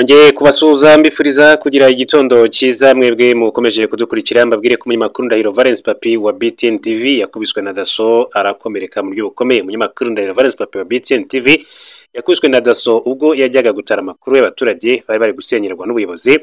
Nongeye kubasuhuza mbifuriza kugira igitondo cyiza mwebwe mukomeje kudukurikira mbabwire ko umunyamakuru Ndahiro Valence Papi wa BTN TV yakubiswe na Dasso arakomereka mu buryo bukomeye. Umunyamakuru Ndahiro Valence Papi wa BTN TV yakubiswe na Dasso ubwo yajyaga gutara amakuru y'abaturage bari bari gusenyerwa n'ubuyobozi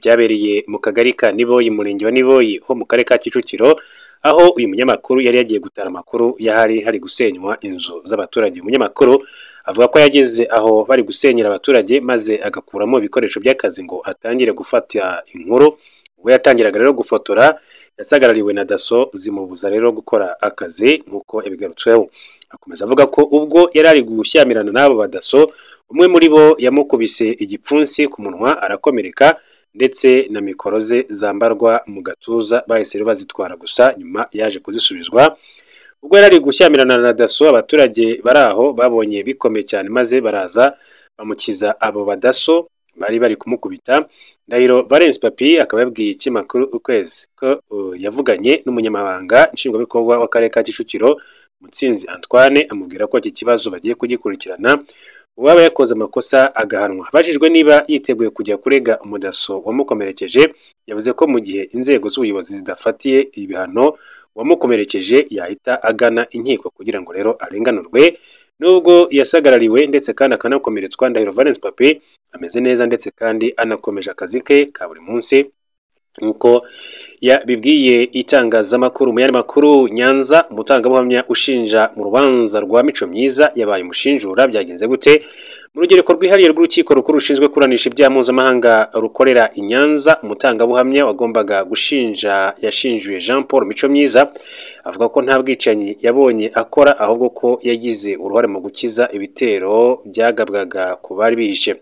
byabereye mu kagari ka Niboyi murenge wa Niboyi ho mu karere ka Kicukiro. Aho uyu munyamakuru yari yagiye gutara amakuru yahari hari gusenywa inzu z'abaturage. Umunyamakuru avuga ko yageze aho bari gusenyera abaturage maze agakuramo ibikoresho by'akazi ngo atangire gufata inkuru. Ubwo yatangiraga rero gufotora yasagarariwe na daso zimubuza rero gukora akazi nk'uko yabigarutsweho. Akomeza avuga ko ubwo yari ari gushyamirana n'abo badaso umwe muri bo yamukubise igipfunsi ku munwa arakomereka ndetse na mikoro ze zambarwa mu gatuza bahise bazitwara gusa nyuma yaje kuzisubizwa. Ubwo yari ari gushyamirana na daso abaturage bari aho babonye bikomeye cyane maze baraza bamukiza abo badaso bari bari kumukubita. Ndahiro valence papi akaba yabwiye ikinyamakuru ukwezi ko uh, yavuganye n'umunyamabanga nshingwabikorwa w'akarere ka kicukiro mutsinzi antoine amubwira ko iki kibazo bagiye kugikurikirana uwaba yakoze amakosa agahanwa. Abajijwe niba yiteguye kujya kurega umudaso wamukomerekeje yavuze ko mu gihe inzego z'ubuyobozi zidafatiye ibihano wamukomerekeje yahita agana inkiko kugira ngo rero arenganurwe. Nubwo yasagarariwe ndetse kandi akanakomeretswa ndahiro valence papi ameze neza ndetse kandi anakomeje akazi ke ka buri munsi. Nk'uko yabibwiye itangazamakuru mu yandi makuru nyanza umutangabuhamya ushinja mu rubanza rwa mico myiza yabaye umushinjura byagenze gute? Mu rugereko rwihariye rw'urukiko rukuru rushinzwe kuburanisha ibyaha mpuzamahanga rukorera i nyanza umutangabuhamya wagombaga gushinja yashinjuye jean paul mico myiza avuga ko nta bwicanyi yabonye akora ahubwo ko yagize uruhare mu gukiza ibitero byagabwaga ku bari bihishe.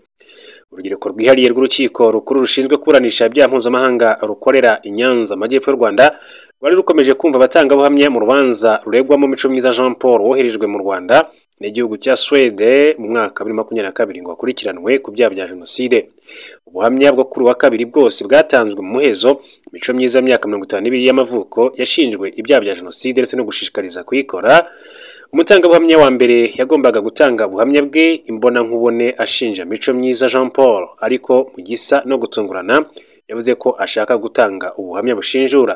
Urubyiruko rwihariye rw'urukiko rukuru rushinzwe kuburanisha ibyaha mpuzamahanga rukorera i nyanza amajyepfo y'u rwanda rwari rukomeje kumva abatangabuhamya mu rubanza ruregwamo mico myiza jean paul woherejwe mu rwanda n'igihugu cya swede mu mwaka wa bibiri makumyabiri na kabiri ngo akurikiranwe ku byaha bya jenoside. Ubuhamya bwo kuri uwa kabiri bwose bwatanzwe mu muhezo mico myiza y'imyaka mirongo itanu n'ibiri y'amavuko yashinjwe ibyaha bya jenoside ndetse no gushishikariza kuyikora. Umutangabuhamya wa mbere yagombaga gutanga ubuhamya bwe imbonankubone ashinja mico myiza jean paul. Ariko mu gisa no gutungurana yavuze ko ashaka gutanga ubuhamya bushinjura.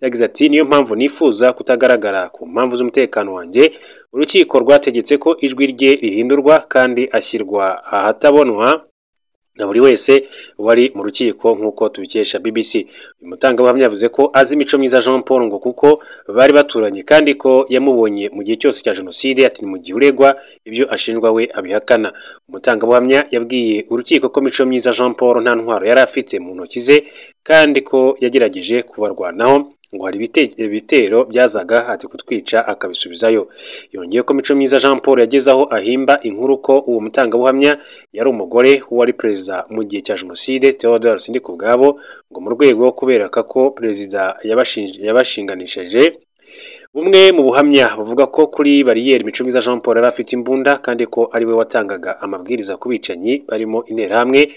Yagize ati niyo mpamvu nifuza kutagaragara ku mpamvu z'umutekano wanjye. Urukiko rwategetse ko ijwi rye rihindurwa kandi ashyirwa ahatabonwa. Na buri wese wari mu rukiko nk'uko tubikesha BBC uyu mutangabuhamya yavuze ko azi imico myiza Jean Paul ngo kuko bari baturanye kandi ko yamubonye mu gihe cyose cya jenoside ati mu gihe uregwa ibyo ashinjwa we abihakana. Umutangabuhamya yabwiye urukiko ko mico myiza Jean Paul nta ntwaro yari afite mu ntoki ze kandi ko yagerageje kubarwanaho. Ngo hari ibitero byazaga ati kutwica akabisubizayo. Yongeye ko mico myiza jean paul yageze aho ahimba inkuru ko uwo mutangabuhamya yari umugore wari perezida mu gihe cya jenoside theodore sindikubwabo ngo mu rwego rwo kubereka ko perezida yabashinganishije bumwe mu buhamya buvuga ko kuri bariyeri mico myiza jean paul yari afite imbunda kandi ko ari we watangaga amabwiriza ku bicanyi barimo interahamwe.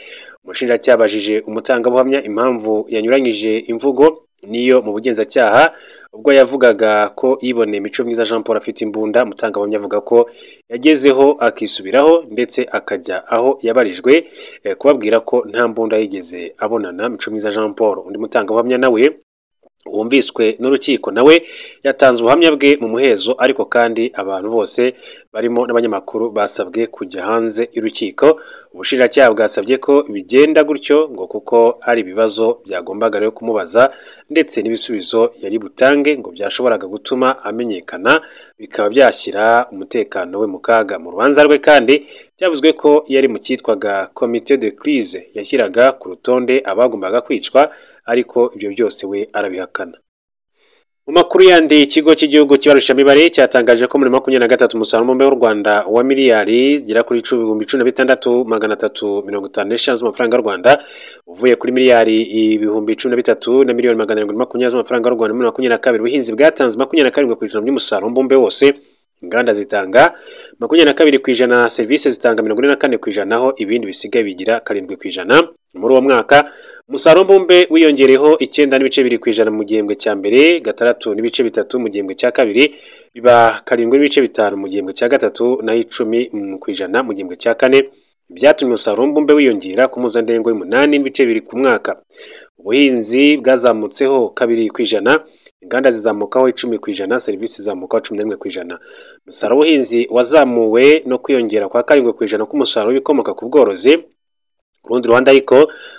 Umushinjacyaha abajije umutangabuhamya impamvu yanyuranyije imvugo niyo mu bugenzacyaha ubwo yavugaga ko yiboneye mico myiza jean paul afite imbunda umutangabuhamya avuga ko yagezeho akisubiraho ndetse akajya aho yabarijwe kubabwira ko nta mbunda yigeze abonana mico myiza jean paul. Undi mutangabuhamya nawe wumviswe n'urukiko. Nawe yatanze ubuhamya bwe mu muhezo ariko kandi abantu bose barimo n'abanyamakuru basabwe kujya hanze y'urukiko. Ubushinjacyaha bwasabye ko bigenda gutyo ngo kuko hari ibibazo byagombaga rero kumubaza ndetse n'ibisubizo yari butange ngo byashoboraga gutuma amenyekana bikaba byashyira umutekano we mu kaga. Mu rubanza rwe kandi byavuzwe ko yari mu cyitwaga komite de crise yashyiraga ku rutonde abagombaga kwicwa ariko ibyo byose we arabihakana. Mu makuru yandi ikigo cy'igihugu kibarushamibare cyatangaje ko muri makumyabiri na gatatu umusaruro w'u rwanda wa miliyari zigera kuri ibihumbi cumi na bitandatu magana atatu mirongo itanu n'eshanu z'amafaranga y'u rwanda uvuye kuri miliyari ibihumbi cumi na bitatu na miliyoni magana arindwi makumyabiri z'amafaranga y'u rwanda muri makumyabiri na kabiri. Ubuhinzi bwatanze makumyabiri na karindwi ku ijana by'umusaruro mbumbe wose. Inganda zitanga makumyabiri na kabiri ku ijana serivisi zitanga mirongo ine na kane ku ijana naho ibindi bisigaye bigira karindwi ku ijana. Muri uwo mwaka umusaruro mbumbe wiyongereyeho icyenda n'ibice bibiri ku ijana mu gihembwe cya mbere gatandatu n'ibice bitatu mu gihembwe cya kabiri biba karindwi n'ibice bitanu mu gihembwe cya gatatu naho icumi ku ijana mu gihembwe cya kane. Byatumye umusaruro mbumbe wiyongera ku mpuzandengo y'umunani n'ibice bibiri ku mwaka. Ubuhinzi bwazamutseho kabiri ku ijana. Inganda zizamukaho icumi ku ijana serivisi zizamukaho cumi n'imwe ku ijana. Umusaruro w'ubuhinzi wazamuwe no kwiyongera kwa karindwi ku ijana k'umusaruro w'ibikomoka ku bworozi. Ku rundi ruhande ariko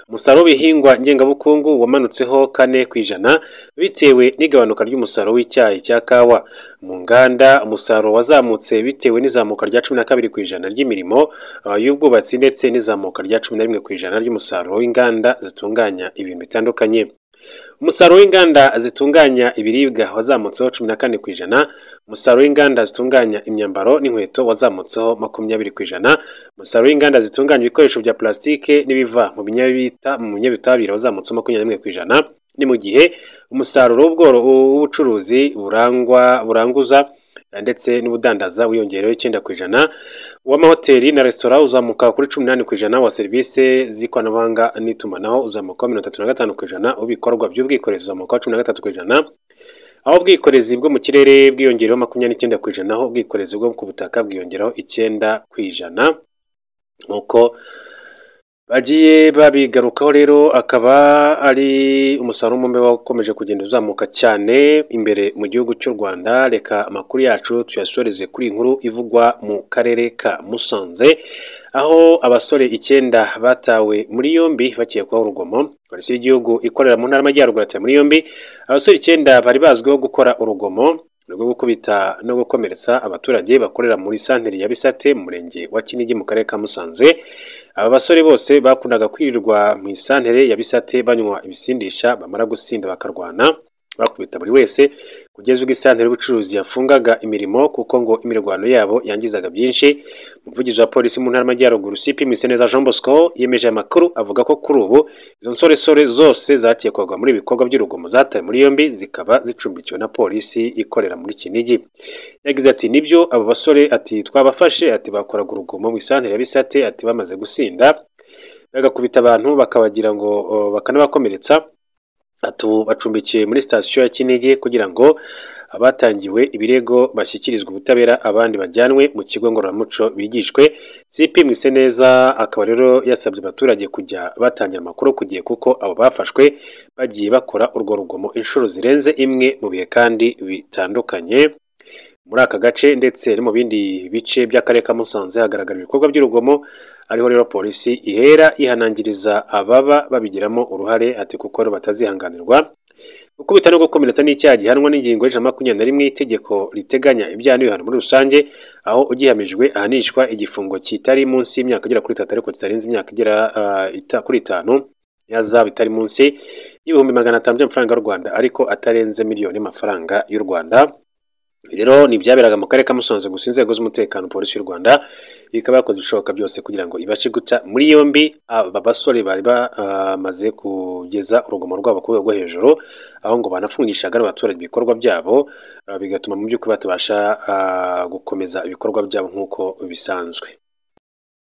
umusaruro w'ibihingwa ngengabukungu wamanutseho kane ku ijana bitewe n'igabanuka ry'umusaruro w'icyayi cya kawa. Mu nganda umusaruro wazamutse bitewe n'izamuka rya cumi na kabiri ku ijana ry'imirimo y'ubwubatsi ndetse n'izamuka rya cumi na rimwe ku ijana ry'umusaruro w'inganda zitunganya ibintu bitandukanye. Umusaruro w'inganda zitunganya ibiribwa wazamutseho cumi na kane ku ijana. Umusaruro w'inganda zitunganya imyambaro n'inkweto wazamutseho makumyabiri ku ijana. Umusaruro w'inganda zitunganya ibikoresho bya plastique n'ibiva mu binyabitabire wazamutseho makumyabiri n'imwe ku ijana. Ni mu gihe umusaruro w'ubucuruzi buranguza ndetse n'ubudandaza wiyongereho icyenda ku ijana uw'amahoteli na resitora uzamuka kuri cumi n'umunani ku ijana wa serivisi z'ikoranabuhanga n'itumanaho uzamuka mirongo itatu na gatanu ku ijana ubikorwa by'ubwikorezi uzamuka cumi na gatatu ku ijana aho ubwikorezi bwo mu kirere bwiyongereho makumyabiri n'icyenda ku ijana aho ubwikorezi bwo ku butaka bwiyongeraho icyenda ku ijana nk'uko bagiye babigarukaho rero akaba ari umusaruro mbumbe wakomeje kugenda uzamuka cyane imbere mu gihugu cy'u Rwanda. Reka amakuru yacu tuyasoreze kuri inkuru ivugwa mu karere ka Musanze aho abasore icyenda batawe muri yombi bakekwaho urugomo. Polisi y'igihugu ikorera mu ntara y'amajyaruguru yatawe muri yombi. Abasore icyenda bari bazwiho gukora urugomo. Rwo gukubita no gukomeretsa abaturage bakorera muri santere ya Bisate mu murenge wa Kinigi mu karere ka Musanze. Aba basore bose bakundaga kwirirwa mu isantere ya Bisate banywa ibisindisha bamara gusinda bakarwana. Bakubita buri wese kugeza ubwo isantere y'ubucuruzi yafungaga imirimo kuko ngo imirwano yabo yangizaga byinshi. Umuvugizi wa polisi mu ntara y'amajyaruguru CP Mwiseneza Jean Bosco yemeje amakuru avuga ko kuri ubu izo nsoresore zose zakekwaga muri ibikorwa by'urugomo zatawe muri yombi zikaba zicumbikiwe na polisi ikorera muri Kinigi. Yagize ati ni byo abo basore ati twabafashe ati bakoraga urugomo mu isantere ya Bisate ati bamaze gusinda. Bagakubita abantu bakabagira ngo bakanabakomeretsa. Atu bacumbikiye muri sitasiyo ya Kinigi kugira ngo abatangiwe ibirego bashyikirizwe ubutabera abandi bajyanwe mu kigo ngororamuco bigishwe. CP Mwiseneza akaba rero yasabye abaturage kujya batangira amakuru ku gihe kuko abo bafashwe bagiye bakora urwo rugomo. Inshuro zirenze imwe mu bihe kandi bitandukanye. Muri aka gace ndetse no mu bindi bice by'akarere ka Musanze hagaragara ibikorwa by'urugomo ariho rero polisi ihera ihanangiriza ababa babigiramo uruhare ati kuko batazihanganirwa gukubita no gukomeretsa n'icyaha gihanwa n'ingingo y'ijana makumyabiri na rimwe itegeko riteganya ibyaha n'ibihano muri rusange aho ugihamijwe ahanishwa igifungo kitari munsi y'imyaka igera kuri itatu ariko kitarenze imyaka igera kuri itanu yazaba itari munsi y'ibihumbi magana atanu by'amafaranga y'u Rwanda ariko atarenze miliyoni y'amafaranga y'u Rwanda. Rero ni ibyaberaga mu karere ka Musanze gusa inzego z'umutekano polisi y'u Rwanda ikaba yakoze ibishoboka byose kugira ngo ibashe guca muri yombi. Aba basore bari bamaze kugeza urugomo rwabo ku rwego rwo hejuru aho ngo banafungishaga n'abaturage ibikorwa byabo bigatuma mu by'ukuri batabasha gukomeza ibikorwa byabo nk'uko bisanzwe.